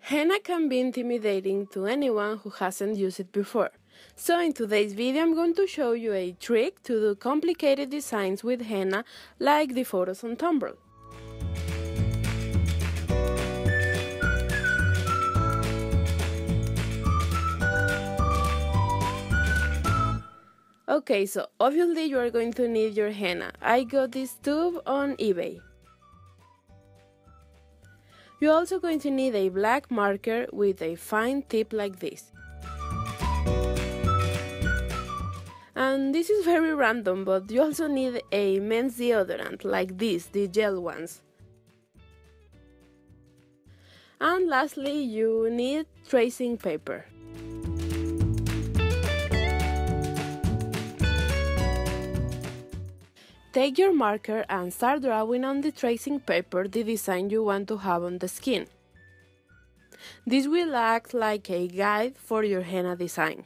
Henna can be intimidating to anyone who hasn't used it before. So in today's video I'm going to show you a trick to do complicated designs with henna like the photos on Tumblr. Okay, so obviously you are going to need your henna. I got this tube on eBay. You're also going to need a black marker with a fine tip like this. And this is very random, but you also need a men's deodorant like this, the gel ones. And lastly, you need tracing paper. Take your marker and start drawing on the tracing paper the design you want to have on the skin. This will act like a guide for your henna design.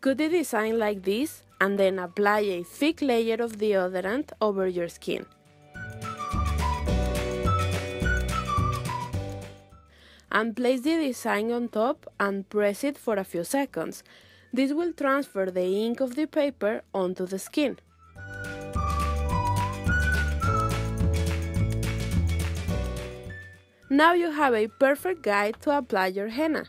Cut the design like this and then apply a thick layer of the deodorant over your skin. And place the design on top and press it for a few seconds. This will transfer the ink of the paper onto the skin. Now you have a perfect guide to apply your henna.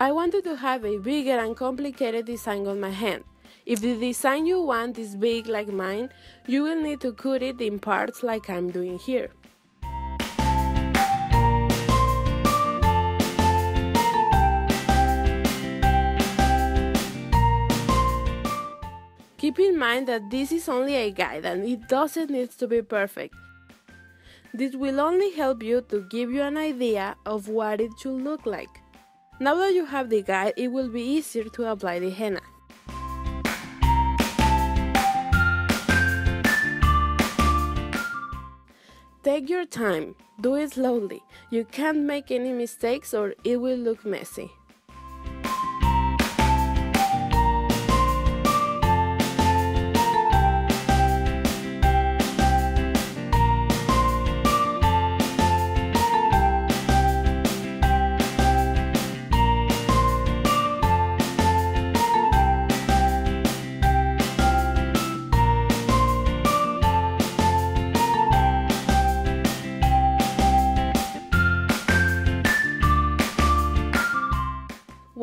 I wanted to have a bigger and complicated design on my hand. If the design you want is big like mine, you will need to cut it in parts like I'm doing here. Keep in mind that this is only a guide and it doesn't need to be perfect. This will only help you to give you an idea of what it should look like. Now that you have the guide, it will be easier to apply the henna. Take your time, do it slowly. You can't make any mistakes or it will look messy.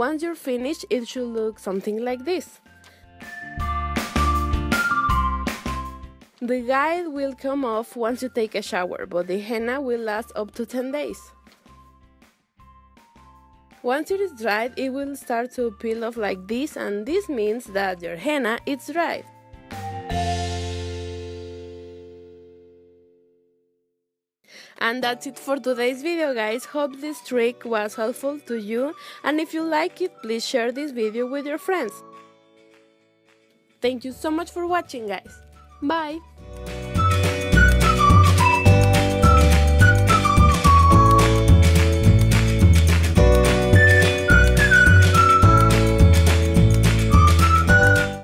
Once you're finished, it should look something like this. The guide will come off once you take a shower, but the henna will last up to 10 days. Once it is dried, it will start to peel off like this and this means that your henna is dried. And that's it for today's video guys, hope this trick was helpful to you and if you like it please share this video with your friends. Thank you so much for watching guys, bye!